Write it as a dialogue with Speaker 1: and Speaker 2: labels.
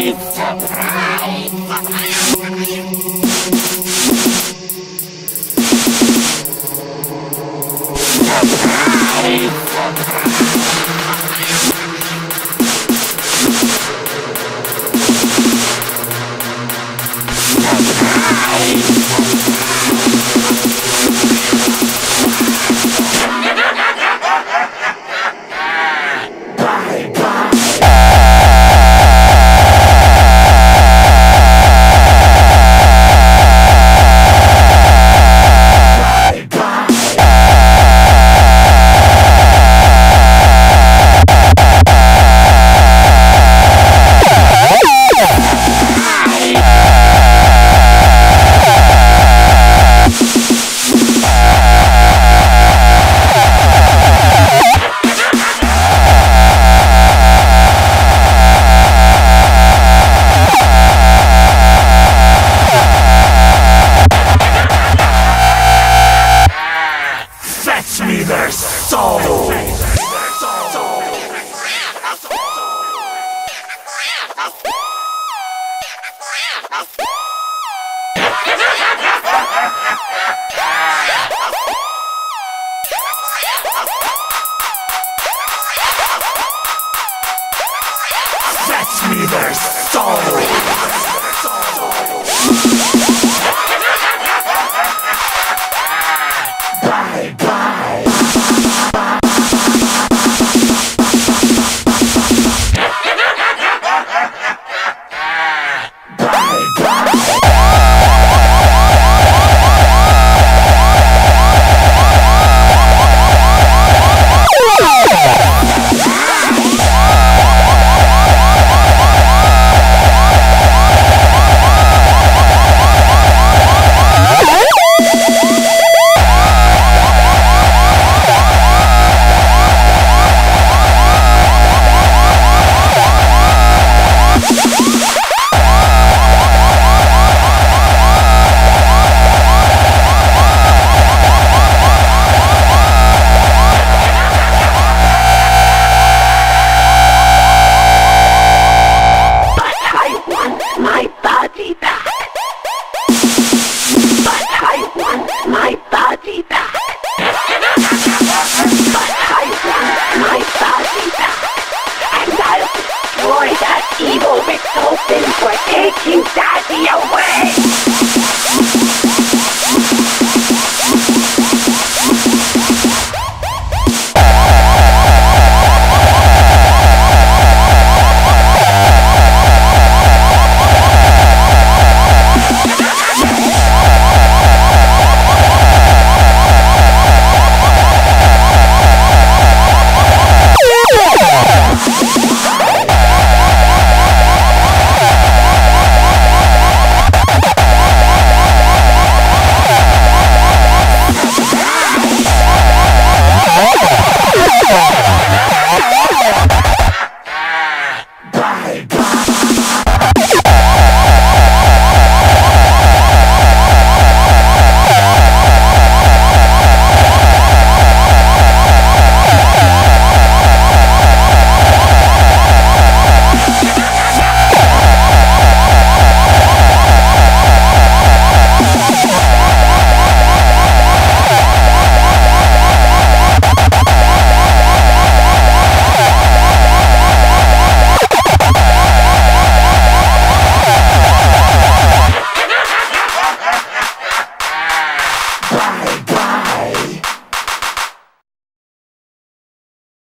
Speaker 1: surprise, surprise, surprise. Surprise, surprise. Pass me their soul.